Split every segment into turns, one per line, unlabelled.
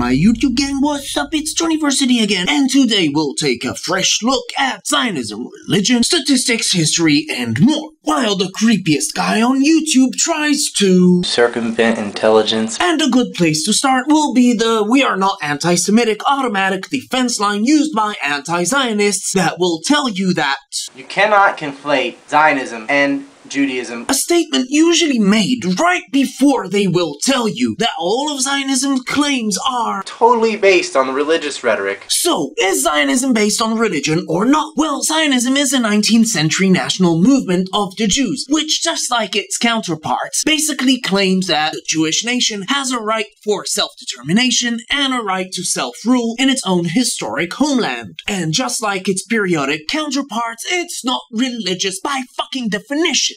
my YouTube gang, what's up? It's Joniversity again, and today we'll take a fresh look at Zionism, religion, statistics, history, and more. While the creepiest guy on YouTube tries to
circumvent intelligence.
And a good place to start will be the We Are Not Anti Semitic automatic defense line used by anti Zionists that will tell you that
you cannot conflate Zionism and Judaism.
A statement usually made right before they will tell you that all of Zionism's claims are
totally based on religious rhetoric.
So, is Zionism based on religion or not? Well, Zionism is a 19th century national movement of the Jews, which, just like its counterparts, basically claims that the Jewish nation has a right for self-determination and a right to self-rule in its own historic homeland. And just like its periodic counterparts, it's not religious by fucking definition.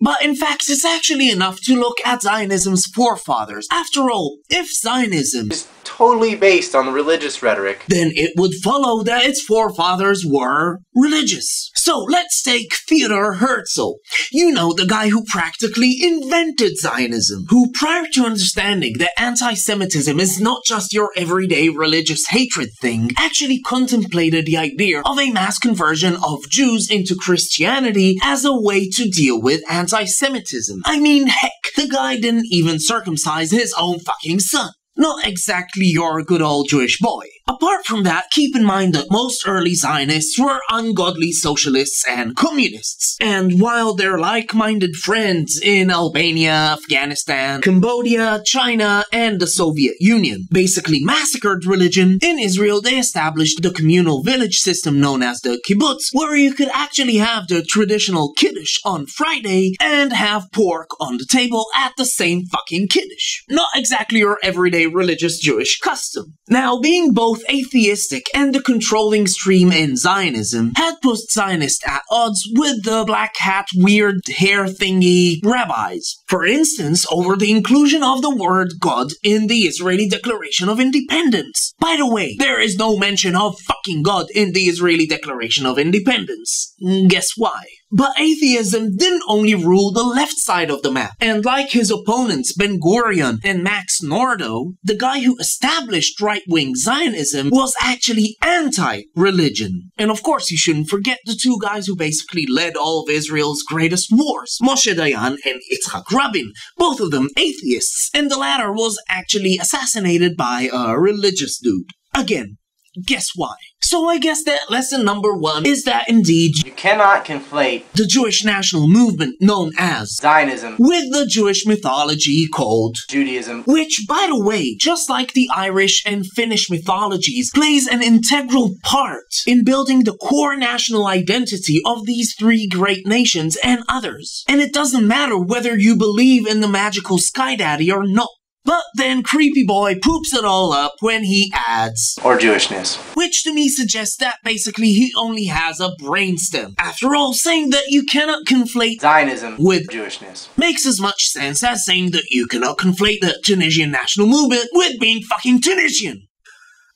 But in fact, it's actually enough to look at Zionism's forefathers. After all, if Zionism
is totally based on religious rhetoric,
then it would follow that its forefathers were religious. So let's take Theodor Herzl. You know, the guy who practically invented Zionism, who prior to understanding that anti-Semitism is not just your everyday religious hatred thing, actually contemplated the idea of a mass conversion of Jews into Christianity as a way to deal with anti-Semitism. I mean, heck, the guy didn't even circumcise his own fucking son. Not exactly your good old Jewish boy. Apart from that, keep in mind that most early Zionists were ungodly socialists and communists. And while their like-minded friends in Albania, Afghanistan, Cambodia, China, and the Soviet Union basically massacred religion, in Israel they established the communal village system known as the kibbutz, where you could actually have the traditional kiddush on Friday and have pork on the table at the same fucking kiddush. Not exactly your everyday religious Jewish custom. Now, being both both atheistic and the controlling stream in Zionism, had put Zionists at odds with the black hat, weird hair thingy rabbis. For instance, over the inclusion of the word God in the Israeli Declaration of Independence. By the way, there is no mention of fucking God in the Israeli Declaration of Independence. Mm, guess why? But atheism didn't only rule the left side of the map. And like his opponents Ben Gurion and Max Nordau, the guy who established right-wing Zionism was actually anti-religion. And of course you shouldn't forget the two guys who basically led all of Israel's greatest wars, Moshe Dayan and Yitzhak Rabin, both of them atheists, and the latter was actually assassinated by a religious dude. Again, guess why? So I guess that lesson number one is that indeed
you cannot conflate
the Jewish national movement known as
Zionism
with the Jewish mythology called
Judaism,
which, by the way, just like the Irish and Finnish mythologies, plays an integral part in building the core national identity of these three great nations and others. And it doesn't matter whether you believe in the magical Sky Daddy or not. But then Creepy Boy poops it all up when he adds,
or Jewishness.
Which to me suggests that basically he only has a brainstem. After all, saying that you cannot conflate
Zionism
with
Jewishness
makes as much sense as saying that you cannot conflate the Tunisian national movement with being fucking Tunisian.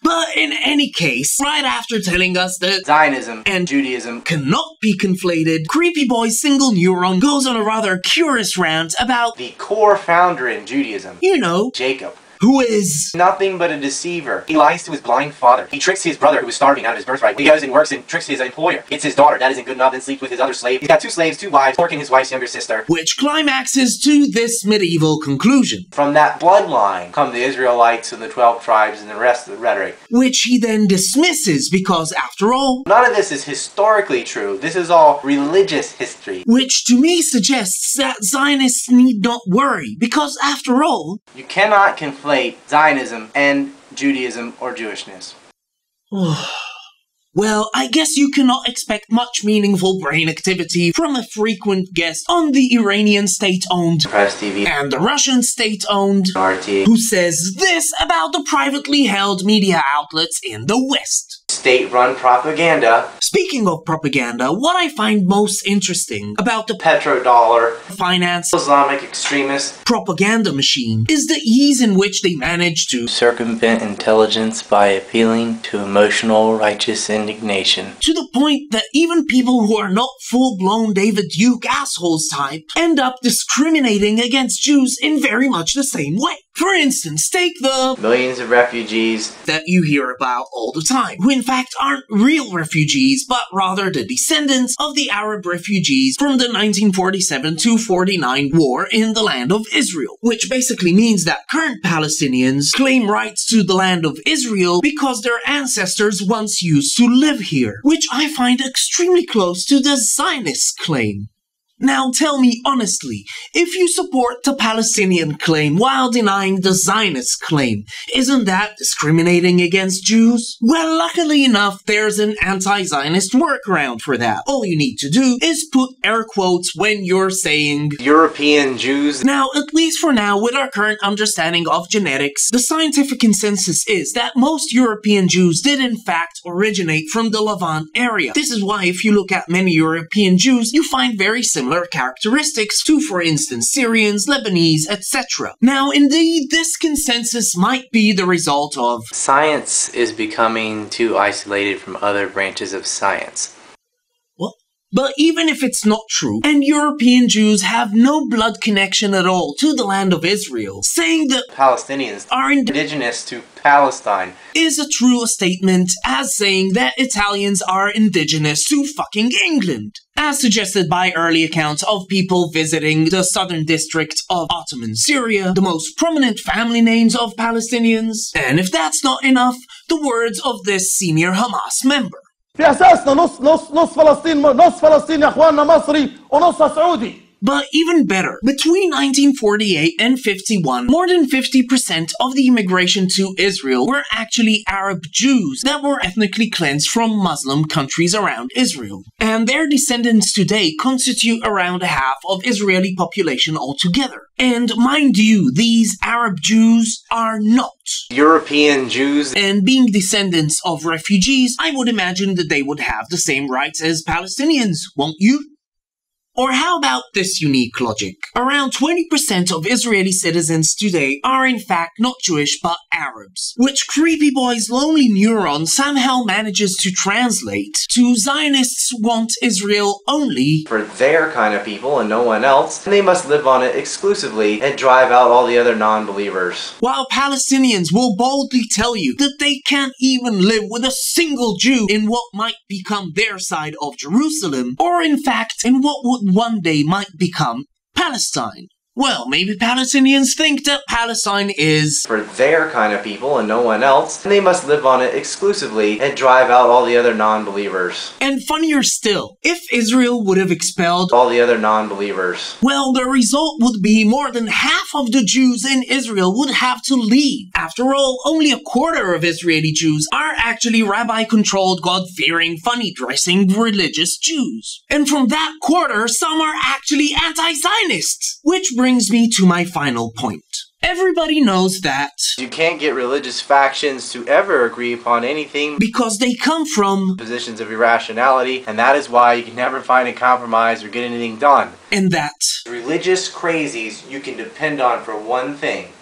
But in any case, right after telling us that
Zionism and Judaism
cannot be conflated, Creepy Boy's single neuron goes on a rather curious rant about
the core founder in Judaism.
You know,
Jacob
who is
nothing but a deceiver. He lies to his blind father. He tricks his brother who is starving out of his birthright. He goes and works and tricks his employer. It's his daughter. That isn't good enough. Then sleeps with his other slave. He's got two slaves, two wives, porking his wife's younger sister.
Which climaxes to this medieval conclusion.
From that bloodline come the Israelites and the 12 tribes and the rest of the rhetoric.
Which he then dismisses because, after all,
none of this is historically true. This is all religious history.
Which to me suggests that Zionists need not worry because, after all,
you cannot conflate Zionism and Judaism or Jewishness?
Well, I guess you cannot expect much meaningful brain activity from a frequent guest on the Iranian state-owned
Press TV
and the Russian state-owned
RT
who says this about the privately held media outlets in the West
state-run propaganda.
Speaking of propaganda, what I find most interesting about the
petrodollar,
finance,
Islamic extremist
propaganda machine is the ease in which they manage to
circumvent intelligence by appealing to emotional righteous indignation.
To the point that even people who are not full-blown David Duke assholes type end up discriminating against Jews in very much the same way. For instance, take the
Millions of refugees.
that you hear about all the time, who in fact aren't real refugees, but rather the descendants of the Arab refugees from the 1947 49 war in the land of Israel, which basically means that current Palestinians claim rights to the land of Israel because their ancestors once used to live here, which I find extremely close to the Zionist claim. Now tell me honestly, if you support the Palestinian claim while denying the Zionist claim, isn't that discriminating against Jews? Well, luckily enough, there's an anti-Zionist workaround for that. All you need to do is put air quotes when you're saying
European Jews.
now, at least for now, with our current understanding of genetics, the scientific consensus is that most European Jews did in fact originate from the Levant area. This is why if you look at many European Jews, you find very similar characteristics to, for instance, Syrians, Lebanese, etc. Now, indeed, this consensus might be the result of
Science is becoming too isolated from other branches of science.
But even if it's not true, and European Jews have no blood connection at all to the land of Israel, saying that
Palestinians
are ind-
indigenous to Palestine.
is a true statement as saying that Italians are indigenous to fucking England As suggested by early accounts of people visiting the southern district of Ottoman Syria, the most prominent family names of Palestinians. And if that's not enough, the words of this senior Hamas member.
في اساسنا نص نص نص فلسطين نص فلسطين يا اخواننا مصري ونصها سعودي
But even better, between 1948 and 51, more than 50% of the immigration to Israel were actually Arab Jews that were ethnically cleansed from Muslim countries around Israel. And their descendants today constitute around half of Israeli population altogether. And mind you, these Arab Jews are not.
European Jews.
And being descendants of refugees, I would imagine that they would have the same rights as Palestinians, won't you? Or how about this unique logic? Around 20% of Israeli citizens today are in fact not Jewish but Arabs, which Creepy Boy's lonely neuron somehow manages to translate to Zionists want Israel only
For their kind of people and no one else, and they must live on it exclusively and drive out all the other non believers.
while Palestinians will boldly tell you that they can't even live with a single Jew in what might become their side of Jerusalem, or in fact in what would one day might become Palestine. Well, maybe Palestinians think that Palestine is
For their kind of people and no one else, and they must live on it exclusively and drive out all the other non believers.
and funnier still, if Israel would have expelled
All the other non believers.
Well, the result would be more than half of the Jews in Israel would have to leave. After all, only a quarter of Israeli Jews are actually rabbi controlled, God fearing, funny dressing religious Jews. And from that quarter, some are actually anti Zionists. Which brings me to my final point. Everybody knows that
You can't get religious factions to ever agree upon anything
because they come from,
positions of irrationality, and that is why you can never find a compromise or get anything done.
and that
Religious crazies you can depend on for one thing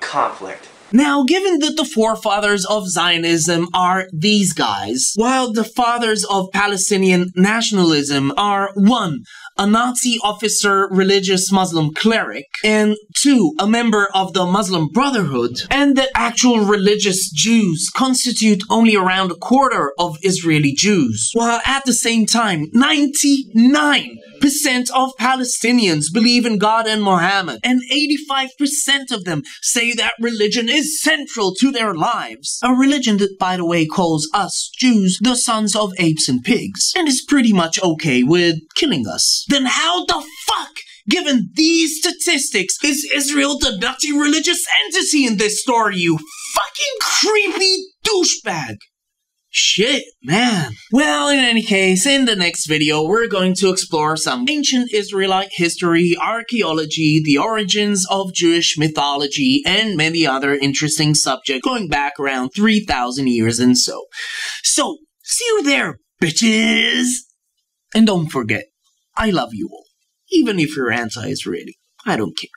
conflict.
Now, given that the forefathers of Zionism are these guys, while the fathers of Palestinian nationalism are one, a Nazi officer religious Muslim cleric, and two, a member of the Muslim Brotherhood, and that actual religious Jews constitute only around a quarter of Israeli Jews, while at the same time, 99 percent of Palestinians believe in God and Muhammad, and 85% of them say that religion is central to their lives. A religion that, by the way, calls us, Jews, the sons of apes and pigs, and is pretty much okay with killing us. Then how the fuck? Given these statistics, is Israel the nutty religious entity in this story, you fucking creepy douchebag? Shit, man. Well, in any case, in the next video, we're going to explore some ancient Israelite history, archaeology, the origins of Jewish mythology, and many other interesting subjects going back around 3,000 years and so. So, see you there, bitches! And don't forget, I love you all. Even if you're anti-Israeli. I don't care.